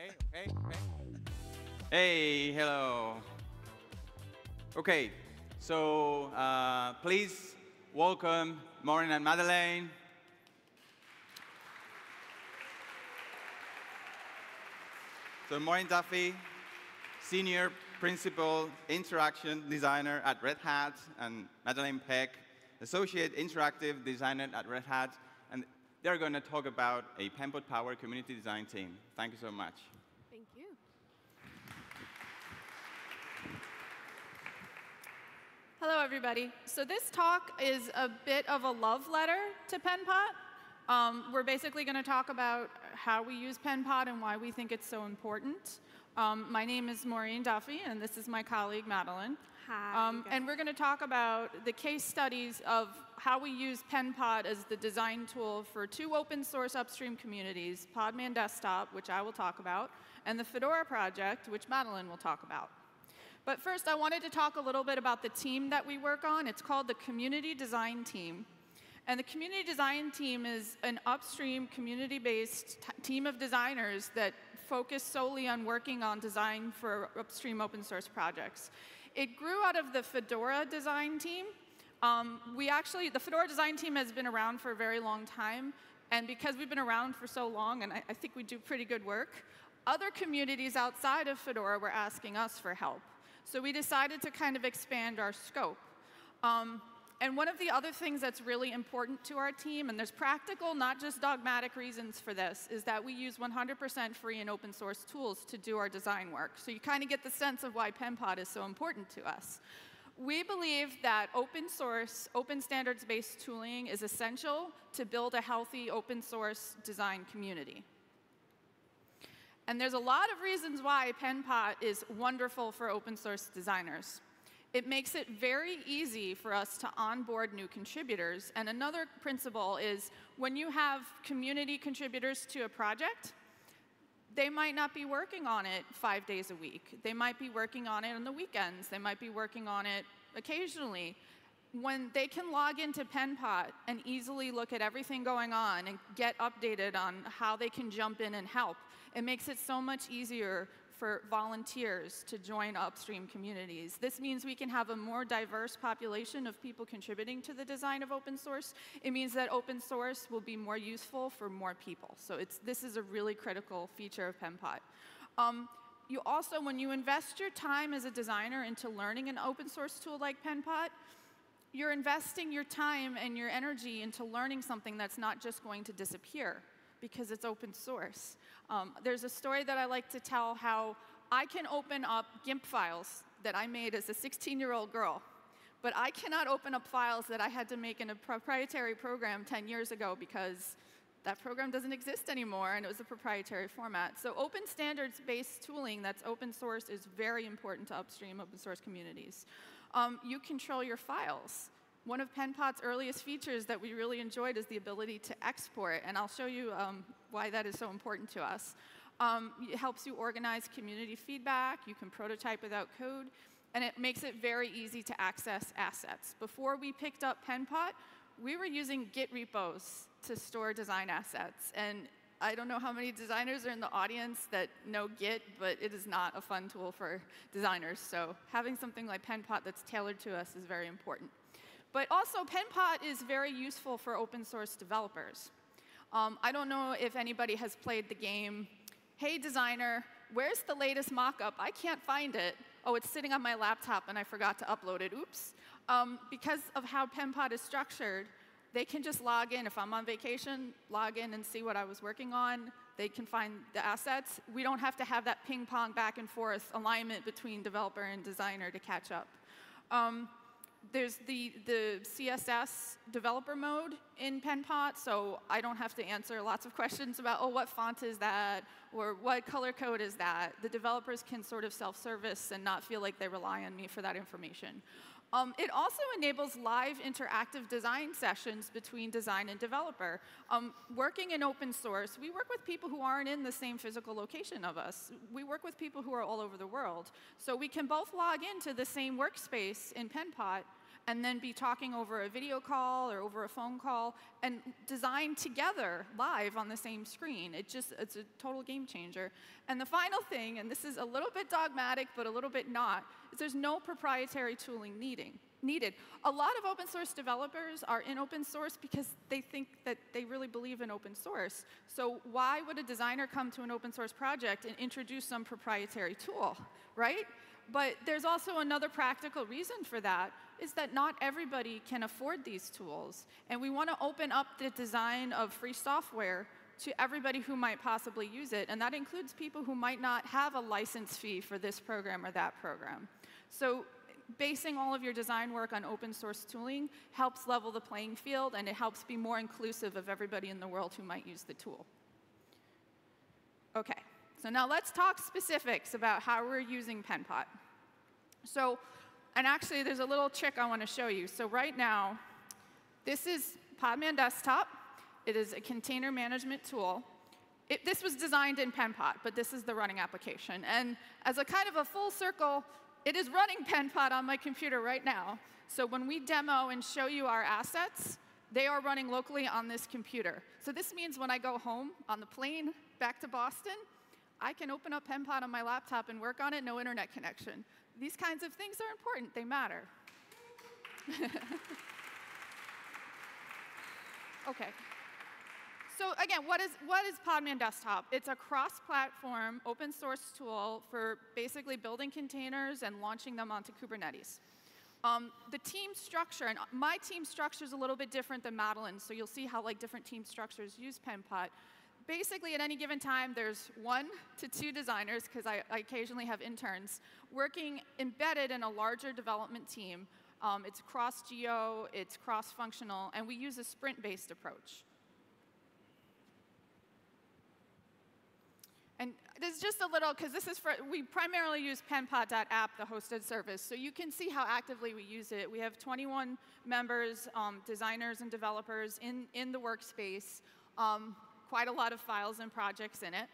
Okay. Hey, hello. Okay, so uh, please welcome Máirín and Madeline. So Máirín Duffy, Senior Principal Interaction Designer at Red Hat, and Madeline Peck, Associate Interactive Designer at Red Hat. And they're going to talk about a PenPot Power community design team. Thank you so much. Thank you. Hello, everybody. So this talk is a bit of a love letter to PenPot. Um, we're basically going to talk about how we use PenPot and why we think it's so important. Um, my name is Máirín Duffy, and this is my colleague, Madeline. Um, and we're going to talk about the case studies of how we use PenPot as the design tool for two open source upstream communities, Podman Desktop, which I will talk about, and the Fedora project, which Madeline will talk about. But first, I wanted to talk a little bit about the team that we work on. It's called the Community Design Team. And the community design team is an upstream community-based team of designers that focus solely on working on design for upstream open source projects. It grew out of the Fedora design team. Um, we actually, the Fedora design team has been around for a very long time. And because we've been around for so long, and I, I think we do pretty good work, other communities outside of Fedora were asking us for help. So we decided to kind of expand our scope. Um, and one of the other things that's really important to our team, and there's practical, not just dogmatic reasons for this, is that we use 100% free and open source tools to do our design work. So you kind of get the sense of why PenPot is so important to us. We believe that open source, open standards-based tooling is essential to build a healthy open source design community. And there's a lot of reasons why PenPot is wonderful for open source designers. It makes it very easy for us to onboard new contributors. And another principle is when you have community contributors to a project, they might not be working on it five days a week. They might be working on it on the weekends. They might be working on it occasionally. When they can log into PenPot and easily look at everything going on and get updated on how they can jump in and help, it makes it so much easier for volunteers to join upstream communities. This means we can have a more diverse population of people contributing to the design of open source. It means that open source will be more useful for more people. So it's, this is a really critical feature of PenPot. Um, you also, when you invest your time as a designer into learning an open source tool like PenPot, you're investing your time and your energy into learning something that's not just going to disappear because it's open source. Um, there's a story that I like to tell how I can open up GIMP files that I made as a 16-year-old girl, but I cannot open up files that I had to make in a proprietary program 10 years ago because that program doesn't exist anymore, and it was a proprietary format. So open standards-based tooling that's open source is very important to upstream open source communities. Um, you control your files. One of PenPot's earliest features that we really enjoyed is the ability to export, and I'll show you um, why that is so important to us. Um, it helps you organize community feedback, you can prototype without code, and it makes it very easy to access assets. Before we picked up PenPot, we were using Git repos to store design assets, and I don't know how many designers are in the audience that know Git, but it is not a fun tool for designers. So having something like PenPot that's tailored to us is very important. But also, PenPot is very useful for open source developers. Um, I don't know if anybody has played the game, hey, designer, where's the latest mockup? I can't find it. Oh, it's sitting on my laptop, and I forgot to upload it. Oops. Um, because of how PenPot is structured, they can just log in. If I'm on vacation, log in and see what I was working on. They can find the assets. We don't have to have that ping pong back and forth alignment between developer and designer to catch up. Um, there's the, the CSS developer mode in PenPot, so I don't have to answer lots of questions about, oh, what font is that, or what color code is that. The developers can sort of self-service and not feel like they rely on me for that information. Um, it also enables live interactive design sessions between design and developer. Um, working in open source, we work with people who aren't in the same physical location of us. We work with people who are all over the world. So we can both log into the same workspace in PenPot and then be talking over a video call or over a phone call and design together live on the same screen. It just, it's a total game changer. And the final thing, and this is a little bit dogmatic, but a little bit not, is there's no proprietary tooling needing, needed. A lot of open source developers are in open source because they think that they really believe in open source. So why would a designer come to an open source project and introduce some proprietary tool, right? But there's also another practical reason for that, is that not everybody can afford these tools. And we want to open up the design of free software to everybody who might possibly use it. And that includes people who might not have a license fee for this program or that program. So basing all of your design work on open source tooling helps level the playing field and it helps be more inclusive of everybody in the world who might use the tool. Okay, so now let's talk specifics about how we're using PenPot. So, and actually there's a little trick I want to show you. So right now, this is Podman Desktop. It is a container management tool. It, this was designed in PenPot, but this is the running application. And as a kind of a full circle, it is running PenPot on my computer right now. So when we demo and show you our assets, they are running locally on this computer. So this means when I go home on the plane back to Boston, I can open up PenPot on my laptop and work on it, no internet connection. These kinds of things are important, they matter. okay. So again, what is, what is Podman Desktop? It's a cross-platform open source tool for basically building containers and launching them onto Kubernetes. Um, the team structure, and my team structure is a little bit different than Madeline's, so you'll see how like different team structures use PenPot basically at any given time, there's one to two designers, because I, I, occasionally have interns, working embedded in a larger development team. Um, it's cross-geo, it's cross-functional, and we use a sprint-based approach. And this is just a little, because this is for, we primarily use penpot.app, the hosted service, so you can see how actively we use it. We have 21 members, um, designers and developers in, in the workspace. Um, quite a lot of files and projects in it.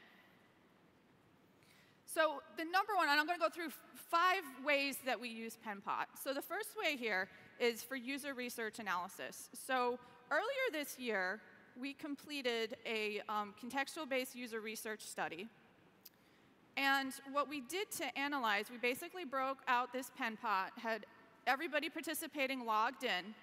So the number one, and I'm going to go through five ways that we use PenPot. So the first way here is for user research analysis. So earlier this year, we completed a um, contextual-based user research study. And what we did to analyze, we basically broke out this PenPot, had everybody participating logged in,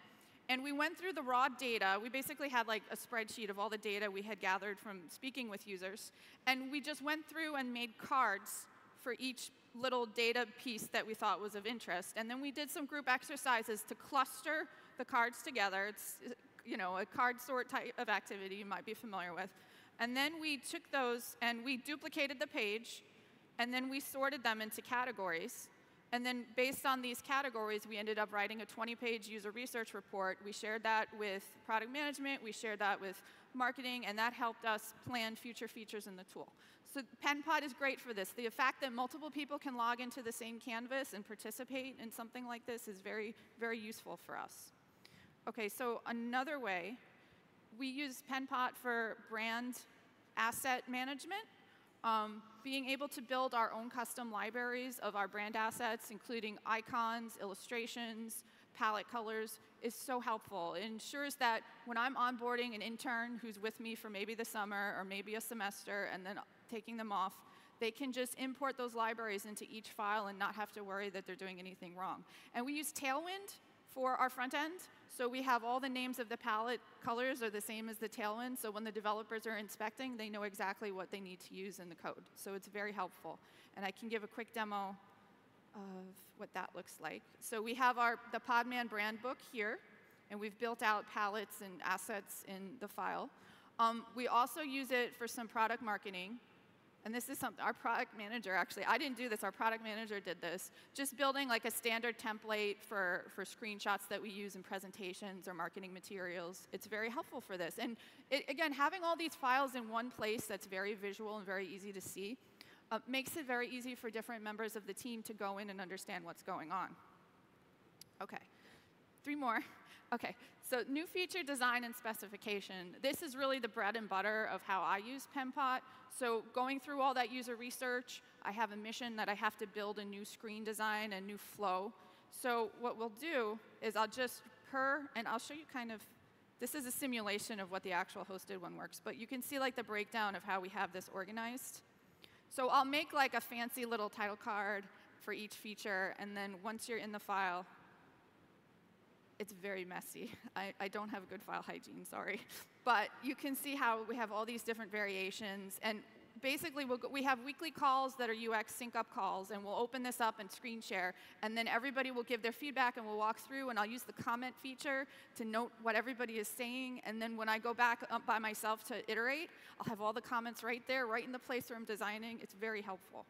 and we went through the raw data. We basically had like a spreadsheet of all the data we had gathered from speaking with users. And we just went through and made cards for each little data piece that we thought was of interest. And then we did some group exercises to cluster the cards together. It's you know, a card sort type of activity you might be familiar with. And then we took those and we duplicated the page, and then we sorted them into categories. And then based on these categories, we ended up writing a 20-page user research report. We shared that with product management, we shared that with marketing, and that helped us plan future features in the tool. So PenPot is great for this. The fact that multiple people can log into the same canvas and participate in something like this is very, very useful for us. Okay, so another way, we use PenPot for brand asset management. Um, being able to build our own custom libraries of our brand assets, including icons, illustrations, palette colors, is so helpful. It ensures that when I'm onboarding an intern who's with me for maybe the summer or maybe a semester and then taking them off, they can just import those libraries into each file and not have to worry that they're doing anything wrong. And we use Tailwind for our front end. So we have all the names of the palette colors are the same as the Tailwind. So when the developers are inspecting, they know exactly what they need to use in the code. So it's very helpful. And I can give a quick demo of what that looks like. So we have our, the Podman brand book here. And we've built out palettes and assets in the file. Um, we also use it for some product marketing. And this is something our product manager actually, I didn't do this, our product manager did this. Just building like a standard template for, for screenshots that we use in presentations or marketing materials. It's very helpful for this. And it, again, having all these files in one place that's very visual and very easy to see uh, makes it very easy for different members of the team to go in and understand what's going on. Okay, three more. Okay, so new feature design and specification. This is really the bread and butter of how I use PenPot. So going through all that user research, I have a mission that I have to build a new screen design, a new flow. So what we'll do is I'll just per, and I'll show you kind of, this is a simulation of what the actual hosted one works, but you can see like the breakdown of how we have this organized. So I'll make like a fancy little title card for each feature, and then once you're in the file, it's very messy. I, I don't have a good file hygiene, sorry. But you can see how we have all these different variations, and basically we'll go, we have weekly calls that are UX sync up calls, and we'll open this up and screen share, and then everybody will give their feedback, and we'll walk through, and I'll use the comment feature to note what everybody is saying, and then when I go back up by myself to iterate, I'll have all the comments right there, right in the place where I'm designing. It's very helpful.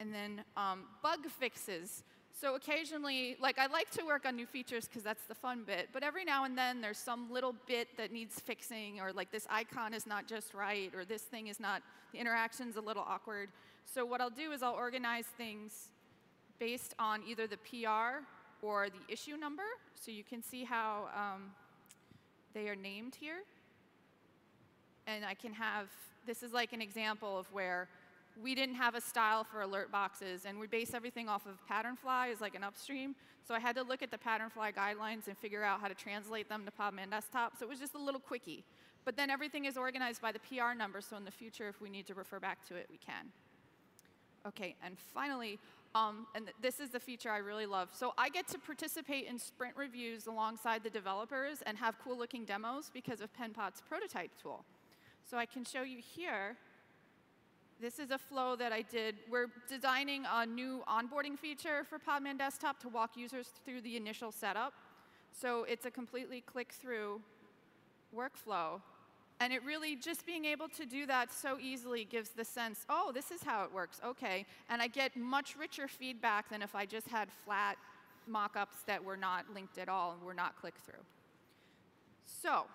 And then um, bug fixes. So occasionally, like I like to work on new features because that's the fun bit, but every now and then there's some little bit that needs fixing, or like this icon is not just right, or this thing is not, the interaction's a little awkward. So what I'll do is I'll organize things based on either the PR or the issue number. So you can see how um, they are named here. And I can have, this is like an example of where we didn't have a style for alert boxes, and we base everything off of Patternfly as like an upstream. So I had to look at the Patternfly guidelines and figure out how to translate them to Podman Desktop. So it was just a little quickie. But then everything is organized by the PR number, so in the future, if we need to refer back to it, we can. Okay, and finally, um, and th this is the feature I really love. So I get to participate in sprint reviews alongside the developers and have cool looking demos because of PenPot's prototype tool. So I can show you here this is a flow that I did. We're designing a new onboarding feature for Podman Desktop to walk users through the initial setup. So it's a completely click-through workflow. And it really, just being able to do that so easily gives the sense, oh, this is how it works, OK. And I get much richer feedback than if I just had flat mock-ups that were not linked at all and were not click-through. So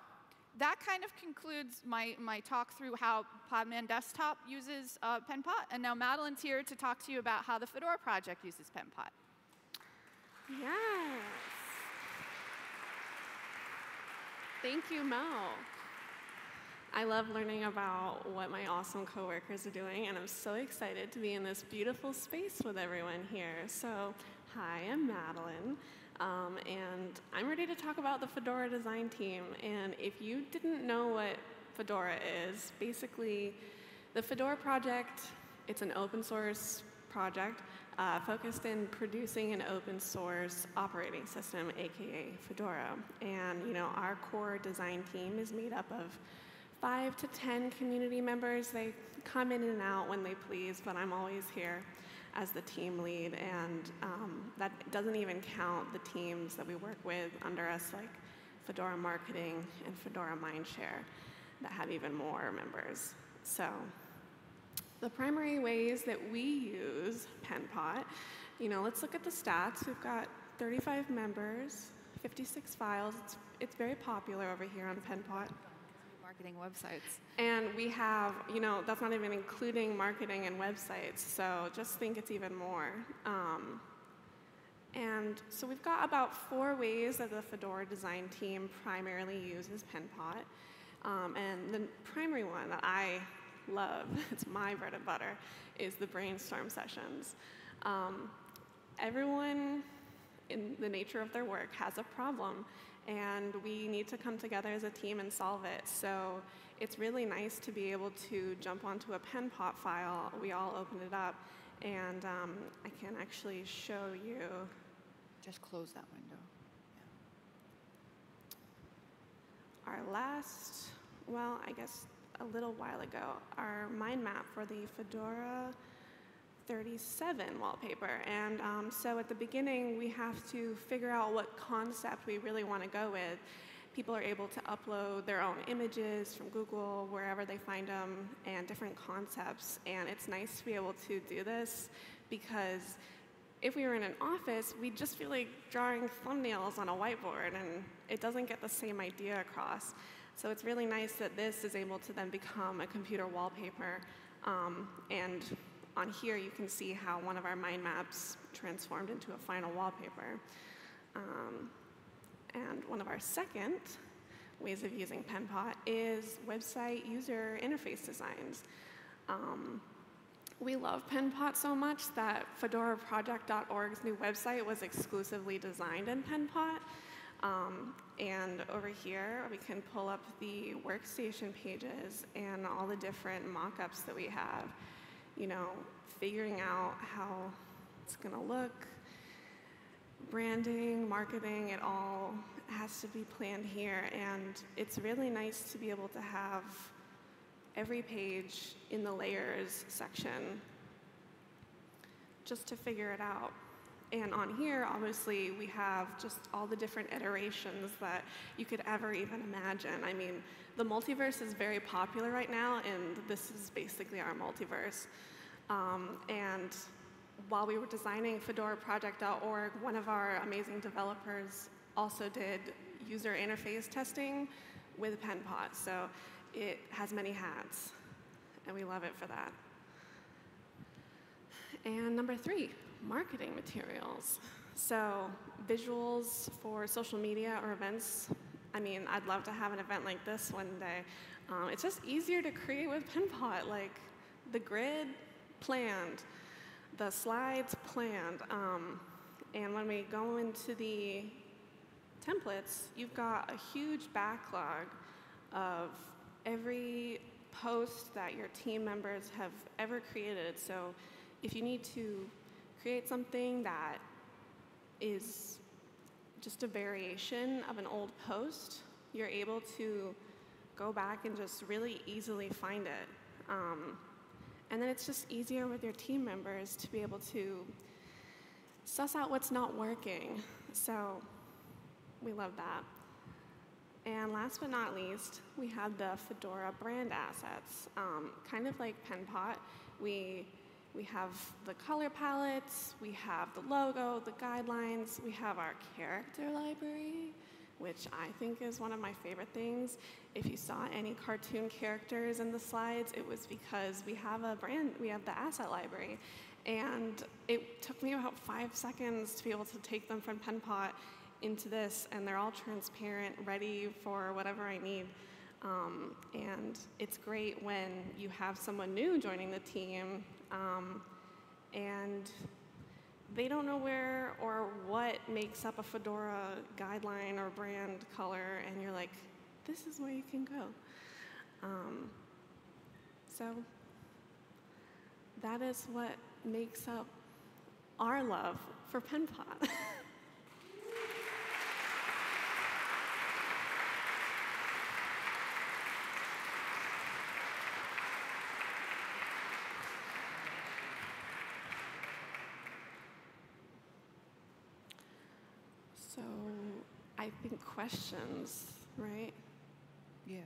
that kind of concludes my, my talk through how Podman Desktop uses uh, PenPot. And now Madeline's here to talk to you about how the Fedora project uses PenPot. Yes. Thank you, Mel. I love learning about what my awesome coworkers are doing, and I'm so excited to be in this beautiful space with everyone here. So, hi, I'm Madeline. Um, and I'm ready to talk about the Fedora design team. And if you didn't know what Fedora is, basically, the Fedora project, it's an open source project uh, focused in producing an open source operating system, aka Fedora. And you know, our core design team is made up of five to 10 community members. They come in and out when they please, but I'm always here as the team lead, and um, that doesn't even count the teams that we work with under us, like Fedora Marketing and Fedora Mindshare, that have even more members. So the primary ways that we use PenPot, you know, let's look at the stats. We've got 35 members, 56 files. It's, it's very popular over here on PenPot marketing websites. And we have, you know, that's not even including marketing and websites, so just think it's even more. Um, and so we've got about four ways that the Fedora design team primarily uses PenPot. Um, and the primary one that I love, it's my bread and butter, is the brainstorm sessions. Um, everyone in the nature of their work has a problem and we need to come together as a team and solve it. So it's really nice to be able to jump onto a PenPot file. We all open it up, and um, I can actually show you. Just close that window. Yeah. Our last, well, I guess a little while ago, our mind map for the Fedora 37 wallpaper. And um, so at the beginning, we have to figure out what concept we really want to go with. People are able to upload their own images from Google, wherever they find them, and different concepts. And it's nice to be able to do this because if we were in an office, we'd just feel like drawing thumbnails on a whiteboard, and it doesn't get the same idea across. So it's really nice that this is able to then become a computer wallpaper um, and on here, you can see how one of our mind maps transformed into a final wallpaper. Um, and one of our second ways of using PenPot is website user interface designs. Um, We love PenPot so much that fedoraproject.org's new website was exclusively designed in PenPot. Um, and over here, we can pull up the workstation pages and all the different mock-ups that we have. You know, figuring out how it's going to look, branding, marketing, it all has to be planned here. And it's really nice to be able to have every page in the layers section just to figure it out. And on here, obviously, we have just all the different iterations that you could ever even imagine. I mean, the multiverse is very popular right now, and this is basically our multiverse. Um, and while we were designing fedoraproject.org, one of our amazing developers also did user interface testing with PenPot. So it has many hats, and we love it for that. And number three, marketing materials. So visuals for social media or events. I mean, I'd love to have an event like this one day. Um, it's just easier to create with PenPot, like the grid planned, the slides planned. Um, and when we go into the templates, you've got a huge backlog of every post that your team members have ever created. So if you need to create something that is just a variation of an old post, you're able to go back and just really easily find it. Um, and then it's just easier with your team members to be able to suss out what's not working. So we love that. And last but not least, we have the Fedora brand assets. Um, kind of like PenPot, we, we have the color palettes, we have the logo, the guidelines, we have our character library, which I think is one of my favorite things. If you saw any cartoon characters in the slides, it was because we have a brand, we have the asset library. And it took me about five seconds to be able to take them from PenPot into this, and they're all transparent, ready for whatever I need. Um, and it's great when you have someone new joining the team um, and they don't know where or what makes up a Fedora guideline or brand color, and you're like, this is where you can go. Um, so that is what makes up our love for PenPot. So I think questions, right? Yeah.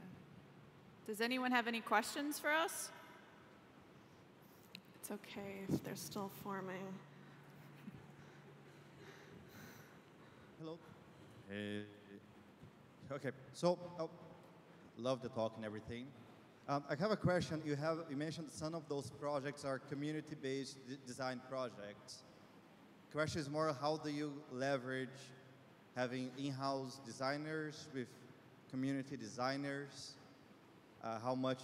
Does anyone have any questions for us? It's okay if they're still forming. Hello. Uh, okay, so oh, love the talk and everything. Um, I have a question. You have you mentioned some of those projects are community-based design projects. Question is more how do you leverage having in-house designers with community designers? Uh, how much,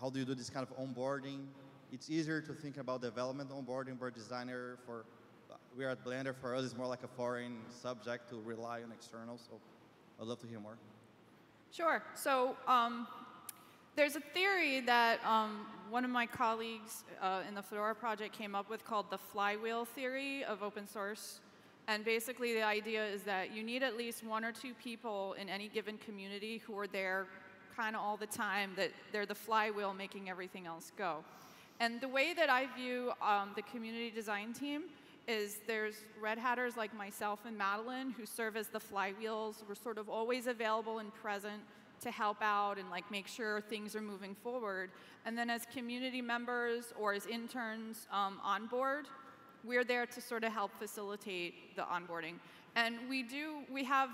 how do you do this kind of onboarding? It's easier to think about development onboarding for designer for, we are at Blender, for us it's more like a foreign subject to rely on external, so I'd love to hear more. Sure. So um, there's a theory that um, one of my colleagues uh, in the Fedora project came up with called the flywheel theory of open source and basically, the idea is that you need at least one or two people in any given community who are there kind of all the time, that they're the flywheel making everything else go. And the way that I view um, the community design team is there's Red Hatters like myself and Madeline who serve as the flywheels. We're sort of always available and present to help out and like make sure things are moving forward. And then as community members or as interns um, on board, we're there to sort of help facilitate the onboarding. And we do, we have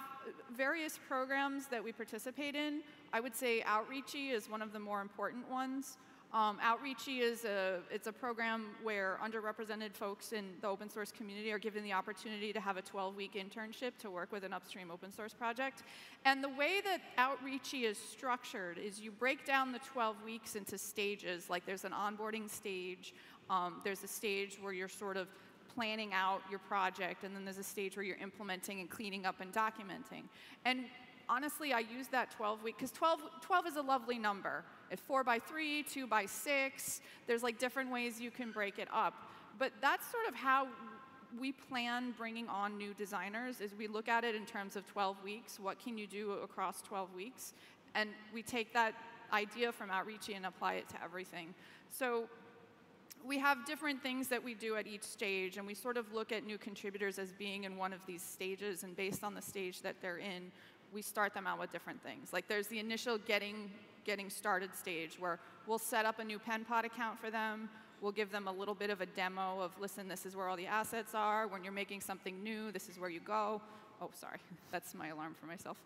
various programs that we participate in. I would say Outreachy is one of the more important ones. Um, Outreachy is a, it's a program where underrepresented folks in the open source community are given the opportunity to have a 12-week internship to work with an upstream open source project. And the way that Outreachy is structured is you break down the 12 weeks into stages, like there's an onboarding stage, um, there's a stage where you're sort of planning out your project, and then there's a stage where you're implementing and cleaning up and documenting. And honestly, I use that 12 week, because 12, 12 is a lovely number. If four by three, two by six, there's like different ways you can break it up. But that's sort of how we plan bringing on new designers is we look at it in terms of 12 weeks. What can you do across 12 weeks? And we take that idea from Outreachy and apply it to everything. So we have different things that we do at each stage, and we sort of look at new contributors as being in one of these stages, and based on the stage that they're in, we start them out with different things. Like there's the initial getting, getting started stage where we'll set up a new PenPot account for them. We'll give them a little bit of a demo of, listen, this is where all the assets are. When you're making something new, this is where you go. Oh, sorry, that's my alarm for myself.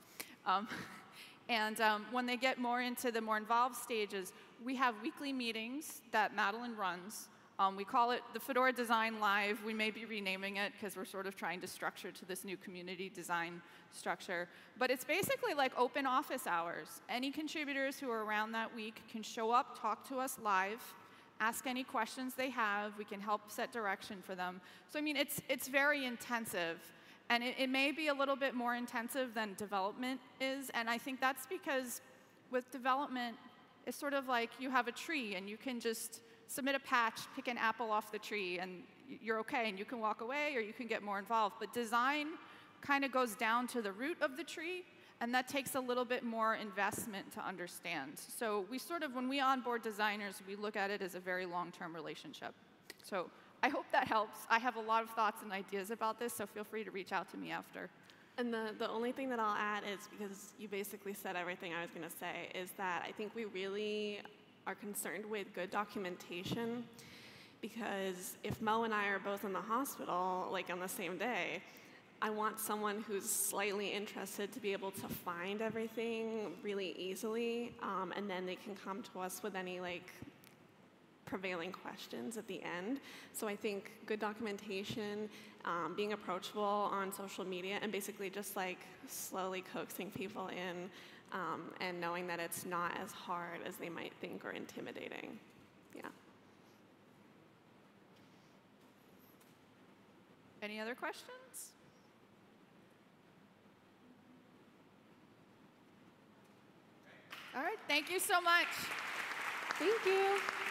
Um, and um, when they get more into the more involved stages, we have weekly meetings that Madeline runs um, we call it the Fedora Design Live. We may be renaming it because we're sort of trying to structure to this new community design structure. But it's basically like open office hours. Any contributors who are around that week can show up, talk to us live, ask any questions they have. We can help set direction for them. So, I mean, it's, it's very intensive. And it, it may be a little bit more intensive than development is. And I think that's because with development, it's sort of like you have a tree and you can just submit a patch, pick an apple off the tree, and you're okay, and you can walk away or you can get more involved. But design kind of goes down to the root of the tree, and that takes a little bit more investment to understand. So we sort of, when we onboard designers, we look at it as a very long-term relationship. So I hope that helps. I have a lot of thoughts and ideas about this, so feel free to reach out to me after. And the, the only thing that I'll add is because you basically said everything I was going to say, is that I think we really are concerned with good documentation. Because if Mo and I are both in the hospital, like on the same day, I want someone who's slightly interested to be able to find everything really easily, um, and then they can come to us with any like prevailing questions at the end. So I think good documentation, um, being approachable on social media, and basically just like slowly coaxing people in um, and knowing that it's not as hard as they might think or intimidating. Yeah. Any other questions? All right, thank you so much. Thank you.